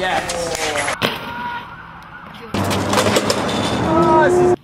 Yes. Oh, this is